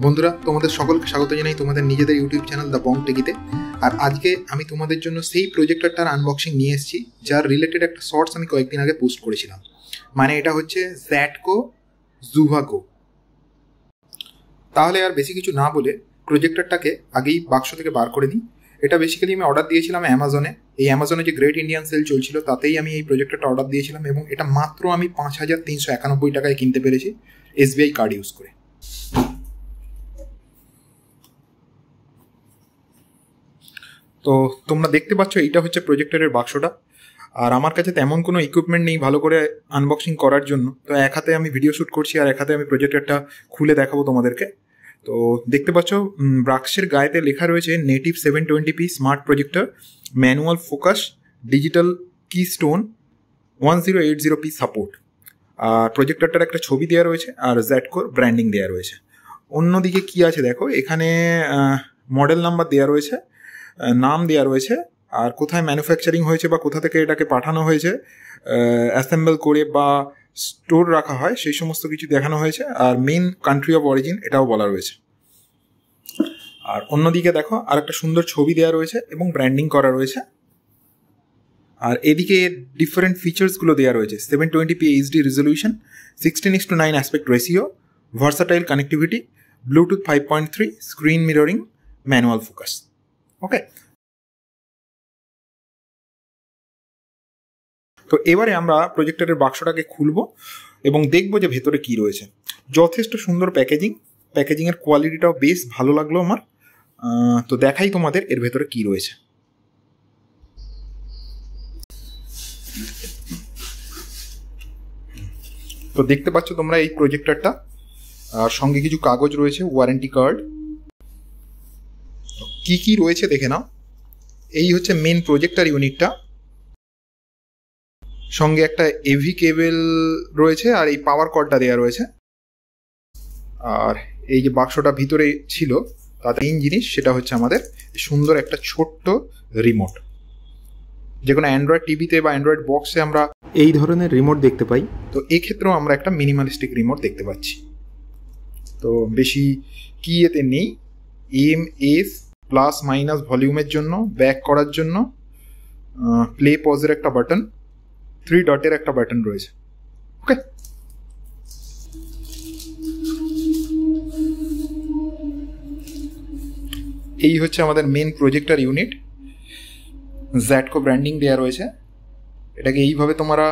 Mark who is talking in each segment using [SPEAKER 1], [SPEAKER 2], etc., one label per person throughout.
[SPEAKER 1] বন্ধুরা, তোমাদের সকলকে স্বাগত জানাই তোমাদের নিজেদের ইউটিউব চ্যানেল দ্য বং টেকিতে আর আজকে আমি তোমাদের জন্য সেই প্রজেক্টরটার আনবক্সিং নিয়ে এসেছি, যার রিলেটেড একটা শর্টস আমি কয়েকদিন আগে পোস্ট করেছিলাম। মানে এটা হচ্ছে জ্যাটকো জুভাকো তাহলে আর বেশি কিছু না বলে প্রজেক্টরটাকে আগেই বাক্স থেকে বার করে নিই। এটা বেসিক্যালি আমি অর্ডার দিয়েছিলাম অ্যামাজনে এই অ্যামাজনে যে গ্রেট ইন্ডিয়ান সেল চলছিল, তাতেই আমি এই প্রজেক্টরটা অর্ডার দিয়েছিলাম এবং এটা মাত্র আমি পাঁচ হাজার তিনশো একানব্বই টাকায় কিনতে পেরেছি এসবিআই কার্ড ইউজ করে। তো তোমরা দেখতে পাচ্ছ, এইটা হচ্ছে প্রজেক্টরের বাক্সটা। আর আমার কাছে তেমন কোনো ইকুইপমেন্ট নেই ভালো করে আনবক্সিং করার জন্য। তো এক হাতে আমি ভিডিও শ্যুট করছি আর এক হাতে আমি প্রজেক্টরটা খুলে দেখাবো তোমাদেরকে। তো দেখতে পাচ্ছ ব্রাক্সের গায়েতে লেখা রয়েছে native seven twenty P smart projector manual focus digital keystone one zero eight zero P support আর প্রজেক্টরটার একটা ছবি দেওয়া রয়েছে আর জ্যাটকোর ব্র্যান্ডিং দেওয়া রয়েছে। অন্যদিকে কি আছে দেখো, এখানে মডেল নাম্বার দেওয়া রয়েছে। নাম দেওয়া রয়েছে। আর কোথায় ম্যানুফ্যাকচারিং হয়েছে বা কোথা থেকে এটাকে পাঠানো হয়েছে অ্যাসেম্বল করে বা স্টোর রাখা হয়, সেই সমস্ত কিছু দেখানো হয়েছে। আর মেন কান্ট্রি অফ অরিজিন এটাও বলা রয়েছে। আর অন্যদিকে দেখো আর একটা সুন্দর ছবি দেওয়া রয়েছে এবং ব্র্যান্ডিং করা রয়েছে। আর এদিকে ডিফারেন্ট ফিচার্সগুলো দেওয়া রয়েছে। Seven twenty P HD resolution sixteen is to nine aspect ratio versatile connectivity Bluetooth five point three screen mirroring manual focus okay তো এবারে আমরা প্রজেক্টরের বাক্সটাকে খুলব এবং দেখব যে ভেতরে কি রয়েছে। যথেষ্ট সুন্দর প্যাকেজিং প্যাকেজিংয়ের কোয়ালিটিটাও বেশ ভালো লাগল আমার। তো দেখাই তোমাদের এর ভেতরে কি রয়েছে। তো দেখতে পাচ্ছ তোমরা এই প্রজেক্টরটা আর সঙ্গে কিছু কাগজ রয়েছে ওয়ারেন্টি কার্ড কি কি রয়েছে দেখে নাও। এই হচ্ছে মেন প্রজেক্টর ইউনিটটা সঙ্গে একটা এভি কেবেল রয়েছে আর এই পাওয়ার কর্ডটা দেওয়া রয়েছে। আর এই যে বাক্সটা ভিতরে ছিল, তাতে মেইন জিনিস সেটা হচ্ছে আমাদের সুন্দর একটা ছোট্ট রিমোট যে কোনো অ্যান্ড্রয়েড টিভিতে বা অ্যান্ড্রয়েড বক্সে আমরা এই ধরনের রিমোট দেখতে পাই। তো এক্ষেত্রেও আমরা একটা মিনিমালিস্টিক রিমোট দেখতে পাচ্ছি। তো বেশি কি এতে নেই এম এস প্লাস মাইনাস ভলিউমের জন্য ব্যাক করার জন্য প্লে পজের একটা বাটন থ্রি ডটের একটা বাটন রয়েছে। ওকে এই হচ্ছে আমাদের মেন প্রজেক্টর ইউনিট জ্যাটকো ব্র্যান্ডিং দেওয়া রয়েছে। এটাকে এইভাবে তোমরা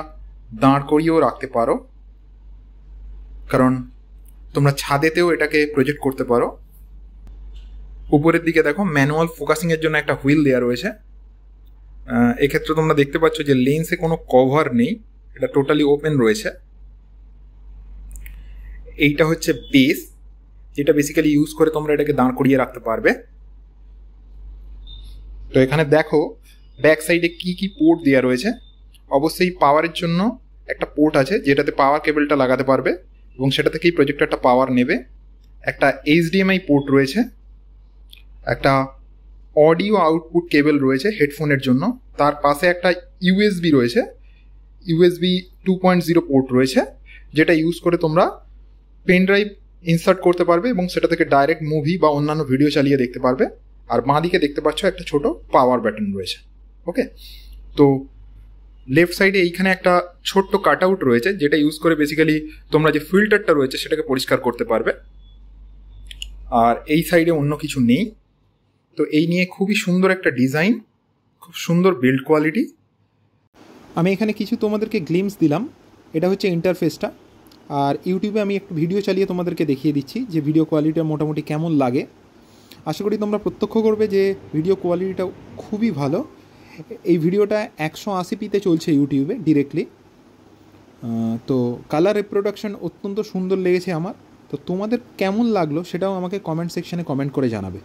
[SPEAKER 1] দাঁড় করিয়েও রাখতে পারো। কারণ তোমরা ছাদেতেও এটাকে প্রজেক্ট করতে পারো। উপরের দিকে দেখো ম্যানুয়াল ফোকাসিংয়ের জন্য একটা হুইল দেওয়া রয়েছে। এক্ষেত্রে তোমরা দেখতে পাচ্ছ যে লেন্সে কোনো কভার নেই, এটা টোটালি ওপেন রয়েছে। এইটা হচ্ছে বেস যেটা বেসিক্যালি ইউজ করে তোমরা এটাকে দাঁড় করিয়ে রাখতে পারবে। তো এখানে দেখো ব্যাক সাইডে কি কি পোর্ট দেওয়া রয়েছে। অবশ্যই পাওয়ারের জন্য একটা পোর্ট আছে, যেটাতে পাওয়ার কেবলটা লাগাতে পারবে এবং সেটা থেকেই প্রজেক্টরটা পাওয়ার নেবে। একটা এইচডিএমআই পোর্ট রয়েছে। একটা অডিও আউটপুট কেবল রয়েছে হেডফোনের জন্য। তার পাশে একটা ইউএসবি রয়েছে। USB two point zero port রয়েছে, যেটা ইউজ করে তোমরা পেন ড্রাইভ ইনসার্ট করতে পারবে এবং সেটা থেকে ডাইরেক্ট মুভি বা অন্যান্য ভিডিও চালিয়ে দেখতে পারবে। আর বাঁ দিকে দেখতে পাচ্ছ একটা ছোট পাওয়ার ব্যাটন রয়েছে। ওকে? তো লেফট সাইডে এইখানে একটা ছোট্ট কাট আউট রয়েছে, যেটা ইউজ করে বেসিক্যালি তোমরা যে ফিল্টারটা রয়েছে সেটাকে পরিষ্কার করতে পারবে। আর এই সাইডে অন্য কিছু নেই। তো এই নিয়ে খুবই সুন্দর একটা ডিজাইন, খুব সুন্দর বিল্ড কোয়ালিটি
[SPEAKER 2] আমি এখানে কিছু তোমাদেরকে গ্লিমস দিলাম। এটা হচ্ছে ইন্টারফেসটা আর ইউটিউবে আমি একটু ভিডিও চালিয়ে তোমাদেরকে দেখিয়ে দিচ্ছি যে ভিডিও কোয়ালিটিটা মোটামুটি কেমন লাগে। আশা করি তোমরা প্রত্যক্ষ করবে যে ভিডিও কোয়ালিটিটা খুবই ভালো। এই ভিডিওটা একশো আশি পিতে চলছে ইউটিউবে ডিরেক্টলি তো কালার রিপ্রোডাকশন অত্যন্ত সুন্দর লেগেছে আমার। তো তোমাদের কেমন লাগল সেটাও আমাকে কমেন্ট সেকশানে কমেন্ট করে জানাবে।